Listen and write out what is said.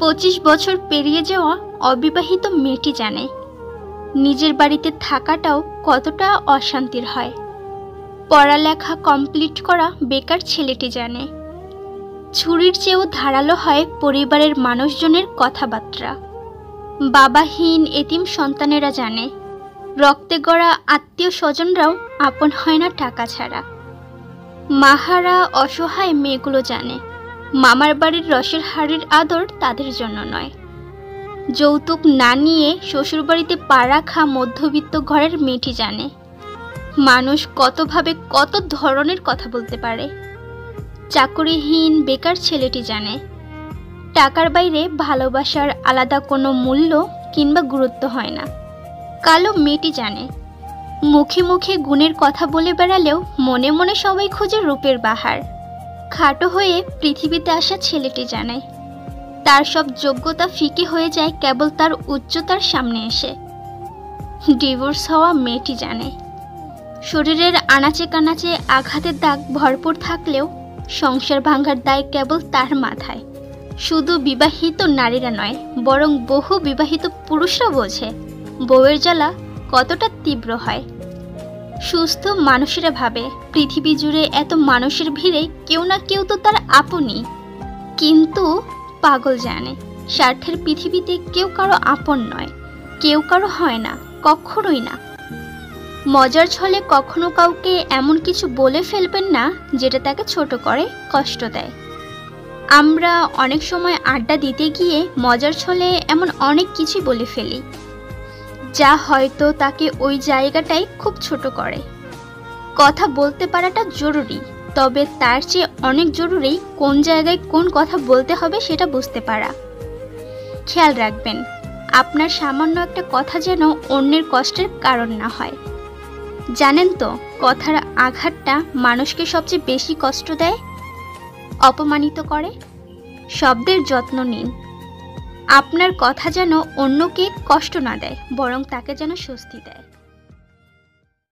পঁচিশ বছর পেরিয়ে যাওয়া অবিবাহিত মেয়েটি জানে, নিজের বাড়িতে থাকাটাও কতটা অশান্তির হয়। পড়ালেখা কমপ্লিট করা বেকার ছেলেটি জানে, ছুরির চেয়েও ধারালো হয় পরিবারের মানুষজনের কথাবার্তা। বাবাহীন এতিম সন্তানেরা জানে, রক্তে গড়া আত্মীয় স্বজনরাও আপন হয় না টাকা ছাড়া। মাহারা অসহায় মেয়েগুলো জানে, মামার বাড়ির রসের হাড়ির আদর তাদের জন্য নয়। যৌতুক না নিয়ে শ্বশুরবাড়িতে পা রাখা মধ্যবিত্ত ঘরের মেয়েটি জানে, মানুষ কতভাবে কত ধরনের কথা বলতে পারে। চাকরিহীন বেকার ছেলেটি জানে, টাকার বাইরে ভালোবাসার আলাদা কোনো মূল্য কিংবা গুরুত্ব হয় না। কালো মেয়েটি জানে মুখে মুখে গুণের কথা বলে বেড়ালেও মনে মনে সবাই খুঁজে রূপের বাহার। খাটো হয়ে পৃথিবীতে আসা ছেলেটি জানায়, তার সব যোগ্যতা ফিকে হয়ে যায় কেবল তার উচ্চতার সামনে এসে। ডিভোর্স হওয়া মেয়েটি জানে শরীরের আনাচে কানাচে আঘাতের দাগ ভরপুর থাকলেও সংসার ভাঙার দায় কেবল তার মাথায়। শুধু বিবাহিত নারীরা নয়, বরং বহু বিবাহিত পুরুষরা বোঝে, বউয়ের জ্বালা কতটা তীব্র হয়। সুস্থ মানুষেরা ভাবে, পৃথিবী জুড়ে এত মানুষের ভিড়ে কেউ না কেউ তো তার আপনি কিন্তু পাগল জানে, স্বার্থের পৃথিবীতে কেউ কারও আপন নয়, কেউ কারও হয় না, কখনোই না। মজার ছলে কখনো কাউকে এমন কিছু বলে ফেলবেন না, যেটা তাকে ছোট করে কষ্ট দেয়। আমরা অনেক সময় আড্ডা দিতে গিয়ে মজার ছলে এমন অনেক কিছুই বলে ফেলি যা হয়তো তাকে ওই জায়গাটাই খুব ছোট করে। কথা বলতে পারাটা জরুরি, তবে তার চেয়ে অনেক জরুরি কোন জায়গায় কোন কথা বলতে হবে সেটা বুঝতে পারা। খেয়াল রাখবেন, আপনার সামান্য একটা কথা যেন অন্যের কষ্টের কারণ না হয়। জানেন তো, কথার আঘাতটা মানুষকে সবচেয়ে বেশি কষ্ট দেয়? অপমানিত করে? শব্দের যত্ন নিন। আপনার কথা যেন অন্যকে কষ্ট না দেয় বরং তাকে যেন স্বস্তি দেয়।